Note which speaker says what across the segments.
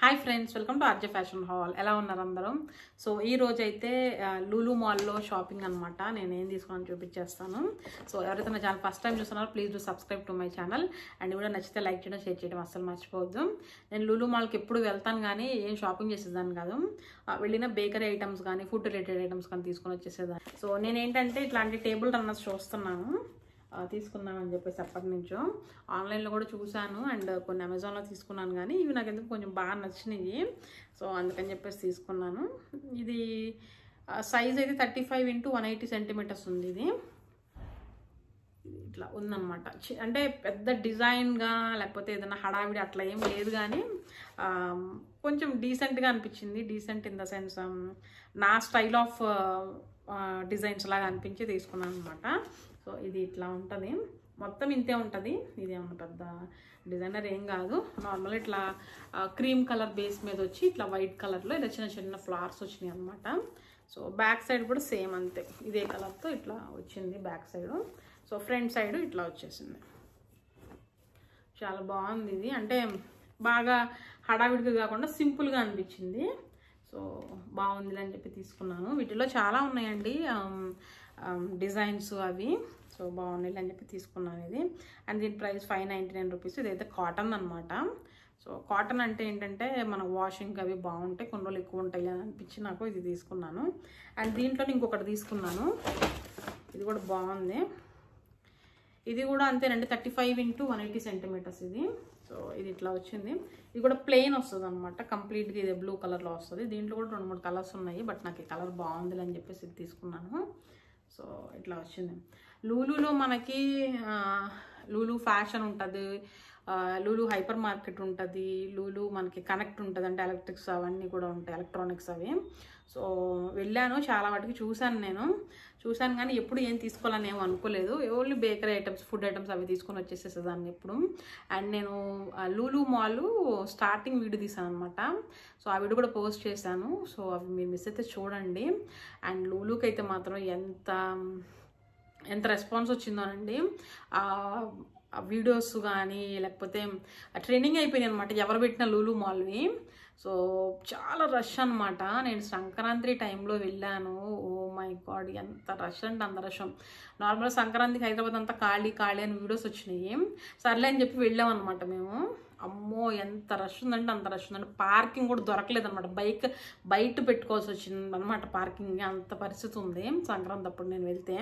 Speaker 1: Hi friends welcome to RJ fashion hall ఎలా ఉన్నారు అందరం? సో ఈ రోజు అయితే లూలు మాల్లో షాపింగ్ అనమాట నేను ఏం తీసుకున్నాను చూపించేస్తాను. సో ఎవరైతే నా ఛానల్ ఫస్ట్ టైం చూస్తున్నారో please do subscribe to my channel and కూడా నచ్చితే లైక్ చేయడం షేర్ చేయడం అస్సలు మర్చిపోవద్దు. నేను లూలు మాల్కి ఎప్పుడు వెళ్తాను కానీ ఏం షాపింగ్ చేసేదాన్ని కాదు. వెళ్ళిన బేకరీ ఐటమ్స్ కానీ ఫుడ్ రిలేటెడ్ ఐటమ్స్ కానీ తీసుకొని వచ్చేసేదాన్ని. సో నేను ఏంటంటే ఇట్లాంటి టేబుల్ రన్నర్స్ చూస్తున్నాను. తీసుకుందామని చెప్పేసి అప్పటి నుంచో. ఆన్లైన్లో కూడా చూశాను అండ్ కొన్ని అమెజాన్లో తీసుకున్నాను కానీ ఇవి నాకు ఎందుకు కొంచెం బాగా నచ్చినాయి సో అందుకని చెప్పేసి తీసుకున్నాను. ఇది సైజ్ అయితే thirty five into one eighty centimetres ఉంది ఇది. ఇట్లా ఉందన్నమాట. అంటే పెద్ద డిజైన్గా లేకపోతే ఏదైనా హడావిడి అట్లా ఏం లేదు కానీ కొంచెం డీసెంట్గా అనిపించింది. డీసెంట్ ఇన్ ద సెన్స్ నా స్టైల్ ఆఫ్ డిజైన్స్ లాగా అనిపించి తీసుకున్నాను అనమాట సో ఇది ఇట్లా ఉంటుంది. మొత్తం ఇంతే ఉంటుంది. ఇది ఏమన్నా పెద్ద డిజైనర్ ఏం కాదు. నార్మల్ ఇట్లా క్రీమ్ కలర్ బేస్ మీద వచ్చి ఇట్లా వైట్ కలర్లో ఇలా చిన్న చిన్న ఫ్లవర్స్ వచ్చినాయి అనమాట సో బ్యాక్ సైడ్ కూడా సేమ్ అంతే. ఇదే కలర్తో ఇట్లా వచ్చింది back side so front side ఇట్లా వచ్చేసింది. చాలా బాగుంది ఇది. అంటే బాగా హడావిడిగా కాకుండా సింపుల్గా అనిపించింది. సో బాగుంది అని చెప్పి తీసుకున్నాను. వీటిలో చాలా ఉన్నాయండి. Um, డిజైన్స్ అవి. సో బాగున్నాయి అని చెప్పి తీసుకున్నాను ఇది. అండ్ దీని price five ninety nine rupees. ఇదైతే కాటన్ అనమాట సో కాటన్ అంటే ఏంటంటే మన వాషింగ్ అవి బాగుంటాయి కొన్ని రోజులు ఎక్కువ ఉంటాయి అని అనిపించి నాకు ఇది తీసుకున్నాను. అండ్ దీంట్లో ఇంకొకటి తీసుకున్నాను. ఇది కూడా బాగుంది. ఇది కూడా అంతేనండి thirty five into one eighty centimetres ఇది. సో ఇది ఇట్లా వచ్చింది. ఇది కూడా ప్లెయిన్ వస్తుంది అనమాట కంప్లీట్గా ఇది బ్లూ కలర్లో వస్తుంది. దీంట్లో కూడా రెండు మూడు కలర్స్ ఉన్నాయి బట్ నాకు ఈ కలర్ బాగుంది అని చెప్పేసి ఇది తీసుకున్నాను. సో ఇట్లా వచ్చింది. లూలులో మనకి లూలు ఫ్యాషన్ ఉంటుంది. లూలు హైపర్ మార్కెట్ ఉంటుంది లూలు మనకి కనెక్ట్ ఉంటుంది అంటే ఎలక్ట్రిక్స్ అవన్నీ కూడా ఉంటాయి ఎలక్ట్రానిక్స్ అవి. సో వెళ్ళాను చాలా వాటికి చూశాను నేను. చూశాను కానీ ఎప్పుడు ఏం తీసుకోవాలని ఏం అనుకోలేదు. Only bakery items food items అవి తీసుకొని వచ్చేసేసేదాన్ని ఎప్పుడు. అండ్ నేను లూలు మాల్ స్టార్టింగ్ వీడియో తీసాను అనమాట సో ఆ వీడియో కూడా పోస్ట్ చేశాను. సో అవి మీరు మిస్ అయితే చూడండి. అండ్ లూలుకి అయితే మాత్రం ఎంత ఎంత రెస్పాన్స్ వచ్చిందోనండి వీడియోస్ కానీ లేకపోతే ట్రైనింగ్ అయిపోయినాయి అనమాట ఎవరు పెట్టిన లూలు మాల్వి. సో చాలా రష్ అనమాట నేను సంక్రాంతి టైంలో వెళ్ళాను. ఓ మై గాడ్ ఎంత రష్ అంటే అంత రష్. నార్మల్ సంక్రాంతికి హైదరాబాద్ అంతా ఖాళీ ఖాళీ అని వీడియోస్ వచ్చినాయి. సర్లే అని చెప్పి వెళ్ళాం అనమాట మేము. అమ్మో ఎంత రష్ ఉందంటే అంత రష్ ఉందంటే పార్కింగ్ కూడా దొరకలేదన్నమాట. బైక్ బయట పెట్టుకోవాల్సి వచ్చింది అనమాట పార్కింగ్ అంత పరిస్థితి ఉంది సంక్రాంతి అప్పుడు నేను వెళ్తే.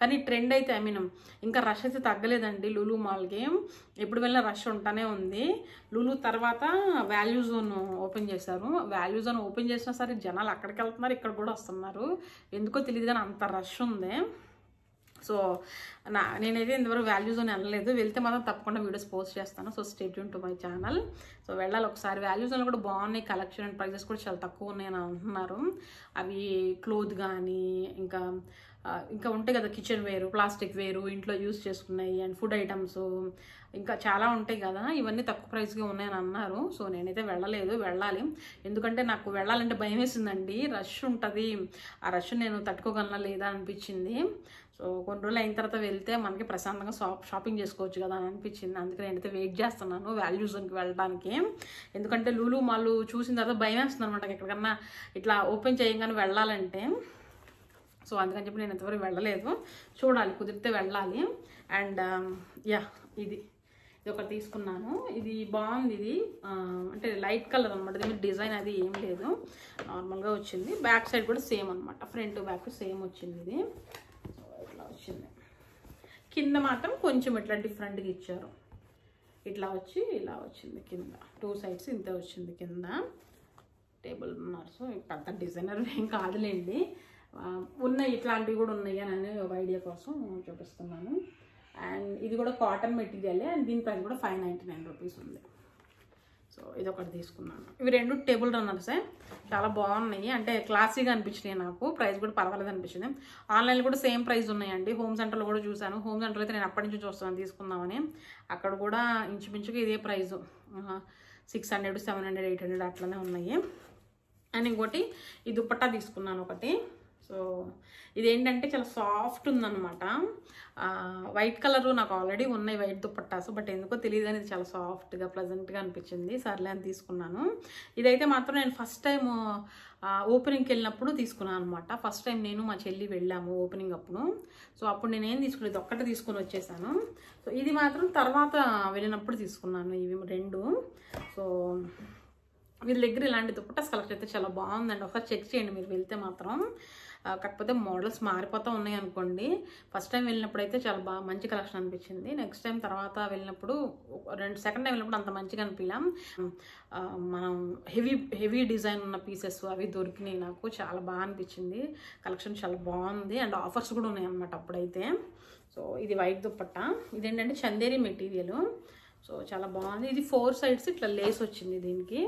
Speaker 1: కానీ ట్రెండ్ అయితే ఐ మీన్ ఇంకా రష్ అయితే తగ్గలేదండి లులు మాల్కి ఎప్పుడు వెళ్ళినా రష్ ఉంటానే ఉంది. లులు తర్వాత వాల్యూ జోన్ ఓపెన్ చేశారు. వాల్యూ జోన్ ఓపెన్ చేసినా సరే జనాలు అక్కడికి వెళ్తున్నారు ఇక్కడ కూడా వస్తున్నారు. ఎందుకో తెలియదు కానీ అంత రష్ ఉంది. సో నా నేనైతే ఇంతవరకు వాల్యూస్ అని వెళ్ళలేదు. వెళ్తే మాత్రం తప్పకుండా వీడియోస్ పోస్ట్ చేస్తాను. So stay tune to my channel so వెళ్ళాలి ఒకసారి. వాల్యూస్ అని కూడా బాగున్నాయి. కలెక్షన్ అండ్ ప్రైజెస్ కూడా చాలా తక్కువ ఉన్నాయి అంటున్నారు. అవి క్లోత్ కానీ ఇంకా ఇంకా ఉంటాయి కదా కిచెన్ వేరు ప్లాస్టిక్ వేరు ఇంట్లో యూస్ చేసుకున్నాయి. అండ్ ఫుడ్ ఐటమ్స్ ఇంకా చాలా ఉంటాయి కదా. ఇవన్నీ తక్కువ ప్రైస్గా ఉన్నాయని అన్నారు. సో నేనైతే వెళ్ళలేదు. వెళ్ళాలి. ఎందుకంటే నాకు వెళ్ళాలంటే భయం వేసిందండి రష్ ఉంటుంది. ఆ రష్ నేను తట్టుకోగలనా లేదా అనిపించింది. సో కొన్ని రోజులు అయిన తర్వాత వెళ్తే మనకి ప్రశాంతంగా షాప్ షాపింగ్ చేసుకోవచ్చు కదా అని అనిపించింది. అందుకే నేనైతే వెయిట్ చేస్తున్నాను వాల్యూ జోన్కి వెళ్ళడానికి. ఎందుకంటే లూలు మాలు చూసిన తర్వాత భయం వేస్తుంది అనమాట ఎక్కడికన్నా ఇట్లా ఓపెన్ చేయగానే వెళ్ళాలంటే. సో అందుకని చెప్పి నేను ఎంతవరకు వెళ్ళలేదు. చూడాలి కుదిరితే వెళ్ళాలి. అండ్ యా ఇది ఇది ఒకటి తీసుకున్నాను. ఇది బాగుంది ఇది. అంటే లైట్ కలర్ అనమాట దీని డిజైన్ అది ఏం లేదు. నార్మల్గా వచ్చింది. బ్యాక్ సైడ్ కూడా సేమ్ అనమాట ఫ్రంట్ బ్యాక్ సేమ్ వచ్చింది ఇది. కింద మాత్రం కొంచెం ఇట్లా డిఫరెంట్గా ఇచ్చారు. ఇట్లా వచ్చి ఇలా వచ్చింది కింద. టూ సైడ్స్ ఇంత వచ్చింది కింద. టేబుల్ ఉన్నారు సో పెద్ద డిజైనర్ ఏం కాదులేండి. ఉన్నాయి ఇట్లాంటివి కూడా ఉన్నాయి అని అనే ఒక ఐడియా కోసం చూపిస్తున్నాను. అండ్ ఇది కూడా కాటన్ మెటీరియలే అండ్ దీని ప్రైస్ కూడా ఫైవ్ నైంటీ నైన్ రూపీస్ ఉంది. సో ఇది ఒకటి తీసుకున్నాను. ఇవి రెండు టేబుల్ రన్నర్సే చాలా బాగున్నాయి. అంటే క్లాసీగా అనిపించినాయి నాకు. ప్రైస్ కూడా పర్వాలేదు అనిపించింది. ఆన్లైన్లో కూడా సేమ్ ప్రైస్ ఉన్నాయండి. హోమ్ సెంటర్లో కూడా చూశాను. హోమ్ సెంటర్లో అయితే నేను అప్పటి నుంచి చూస్తాను తీసుకుందామని. అక్కడ కూడా ఇంచుమించుగా ఇదే price six hundred seven hundred eight hundred అట్లనే ఉన్నాయి. అండ్ ఇంకోటి ఈ దుప్పట్టా తీసుకున్నాను ఒకటి. సో ఇదేంటంటే చాలా సాఫ్ట్ ఉందనమాట వైట్ కలర్ నాకు ఆల్రెడీ ఉన్నాయి వైట్ దుప్పట్టాసు బట్ ఎందుకో తెలియదు అనేది చాలా సాఫ్ట్గా ప్లజెంట్గా అనిపించింది. సర్లే అని తీసుకున్నాను. ఇదైతే మాత్రం నేను ఫస్ట్ టైం ఓపెనింగ్కి వెళ్ళినప్పుడు తీసుకున్నాను అనమాట ఫస్ట్ టైం నేను మా చెల్లి వెళ్ళాము ఓపెనింగ్ అప్పుడు. సో అప్పుడు నేను ఏం తీసుకునేది ఒక్కటే తీసుకొని వచ్చేసాను. సో ఇది మాత్రం తర్వాత వెళ్ళినప్పుడు తీసుకున్నాను ఇవి రెండు. సో వీళ్ళ దగ్గర ఇలాంటి దుప్పటాస్ సెలెక్ట్ అయితే చాలా బాగుందండి. ఒకసారి చెక్ చేయండి మీరు వెళ్తే మాత్రం. కాకపోతే మోడల్స్ మారిపోతూ ఉన్నాయి అనుకోండి. ఫస్ట్ టైం వెళ్ళినప్పుడు అయితే చాలా బాగా మంచి కలెక్షన్ అనిపించింది. నెక్స్ట్ టైం తర్వాత వెళ్ళినప్పుడు రెండు సెకండ్ టైం వెళ్ళినప్పుడు అంత మంచిగా అనిపించాం మనం హెవీ హెవీ డిజైన్ ఉన్న పీసెస్ అవి దొరికినాయి నాకు. చాలా బాగా అనిపించింది. కలెక్షన్ చాలా బాగుంది. అండ్ ఆఫర్స్ కూడా ఉన్నాయి అన్నమాట అప్పుడైతే. సో ఇది వైట్ దుప్పట్ట. ఇదేంటంటే చందేరి మెటీరియల్. సో చాలా బాగుంది. ఇది ఫోర్ సైడ్స్ ఇట్లా లేస్ వచ్చింది దీనికి.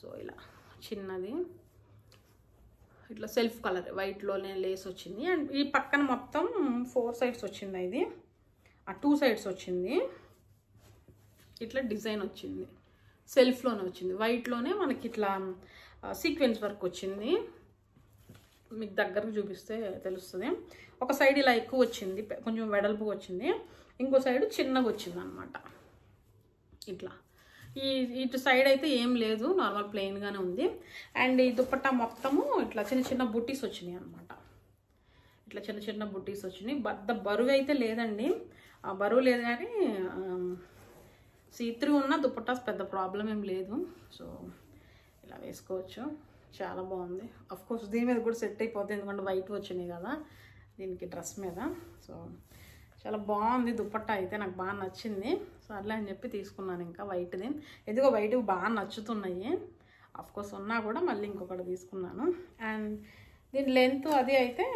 Speaker 1: సో ఇలా చిన్నది. ఇట్లా సెల్ఫ్ కలర్ వైట్లోనే లేస్ వచ్చింది. అండ్ ఈ పక్కన మొత్తం ఫోర్ సైడ్స్ వచ్చింది ఇది. ఆ టూ సైడ్స్ వచ్చింది. ఇట్లా డిజైన్ వచ్చింది. సెల్ఫ్లోనే వచ్చింది. వైట్లోనే మనకి ఇట్లా సీక్వెన్స్ వర్క్ వచ్చింది. మీకు దగ్గరకు చూపిస్తే తెలుస్తుంది. ఒక సైడ్ ఇలా ఎక్కువ వచ్చింది కొంచెం వెడల్పు వచ్చింది. ఇంకో సైడ్ చిన్నగా వచ్చింది అనమాట ఇట్లా. ఈ ఇటు సైడ్ అయితే ఏం లేదు నార్మల్ ప్లెయిన్గానే ఉంది. అండ్ ఈ దుప్పట్ట మొత్తము ఇట్లా చిన్న చిన్న బుట్టీస్ వచ్చినాయి అనమాట ఇట్లా చిన్న చిన్న బుట్టీస్ వచ్చినాయి. పెద్ద బరువు అయితే లేదండి. ఆ బరువు లేదు కానీ సీత్రి ఉన్న దుపట్టాస్ పెద్ద ప్రాబ్లం ఏం లేదు. సో ఇలా వేసుకోవచ్చు. చాలా బాగుంది. అఫ్ కోర్స్ దీని మీద కూడా సెట్ అయిపోతుంది ఎందుకంటే వైట్ వచ్చినాయి కదా దీనికి డ్రెస్ మీద. సో చాలా బాగుంది దుప్పట్ట అయితే నాకు బాగా నచ్చింది. సో అట్లా అని చెప్పి తీసుకున్నాను ఇంకా వైట్ది. ఎందుకో వైట్ బాగా నచ్చుతున్నాయి. అఫ్ కోర్స్ ఉన్నా కూడా మళ్ళీ ఇంకొకటి తీసుకున్నాను. అండ్ దీని లెంత్ అది అయితే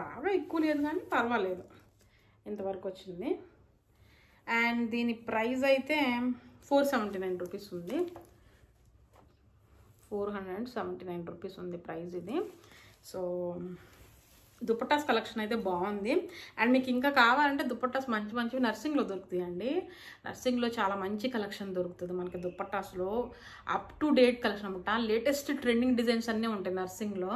Speaker 1: బాగా ఎక్కువ లేదు కానీ పర్వాలేదు. ఇంతవరకు వచ్చింది. అండ్ దీని ప్రైస్ అయితే ఫోర్ సెవెంటీ నైన్ రూపీస్ ఉంది. Four hundred seventy nine rupees ఉంది ప్రైస్ ఇది. సో దుపట్టాస్ కలెక్షన్ అయితే బాగుంది. అండ్ మీకు ఇంకా కావాలంటే దుపట్టాస్ మంచి మంచివి నర్సింగ్లో దొరుకుతాయండి. నర్సింగ్లో చాలా మంచి కలెక్షన్ దొరుకుతుంది మనకి దుపట్టాస్లో అప్ టు డేట్ కలెక్షన్ అనమాట లేటెస్ట్ ట్రెండింగ్ డిజైన్స్ అన్నీ ఉంటాయి నర్సింగ్లో.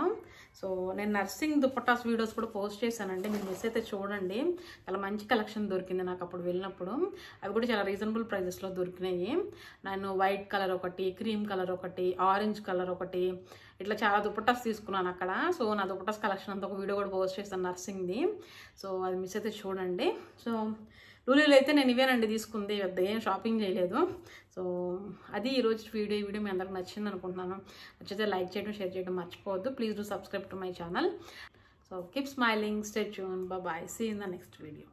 Speaker 1: సో నేను నర్సింగ్ దుపట్టాస్ వీడియోస్ కూడా పోస్ట్ చేశానండి. మీరు మిస్ అయితే చూడండి. చాలా మంచి కలెక్షన్ దొరికింది నాకు అప్పుడు వెళ్ళినప్పుడు. అవి కూడా చాలా రీజనబుల్ ప్రైజెస్లో దొరికినాయి. నేను వైట్ కలర్ ఒకటి క్రీమ్ కలర్ ఒకటి ఆరెంజ్ కలర్ ఒకటి ఇట్లా చాలా దుపట్టాస్ తీసుకున్నాను అక్కడ. సో నా దుపట్టాస్ కలెక్షన్ అంతా ఒక వీడియో కూడా పోస్ట్ చేశాను నర్సింగ్ది. సో అది మిస్ అయితే చూడండి. సో లూలీలో అయితే నేను ఇవేనండి తీసుకుంది పెద్ద ఏం షాపింగ్ చేయలేదు. సో అది ఈరోజు వీడియో ఈ వీడియో మీ అందరికి నచ్చింది అనుకుంటున్నాను. నచ్చితే లైక్ చేయడం షేర్ చేయడం మర్చిపోవద్దు. Please do subscribe to my channel so keep smiling stay tune bye see in the next video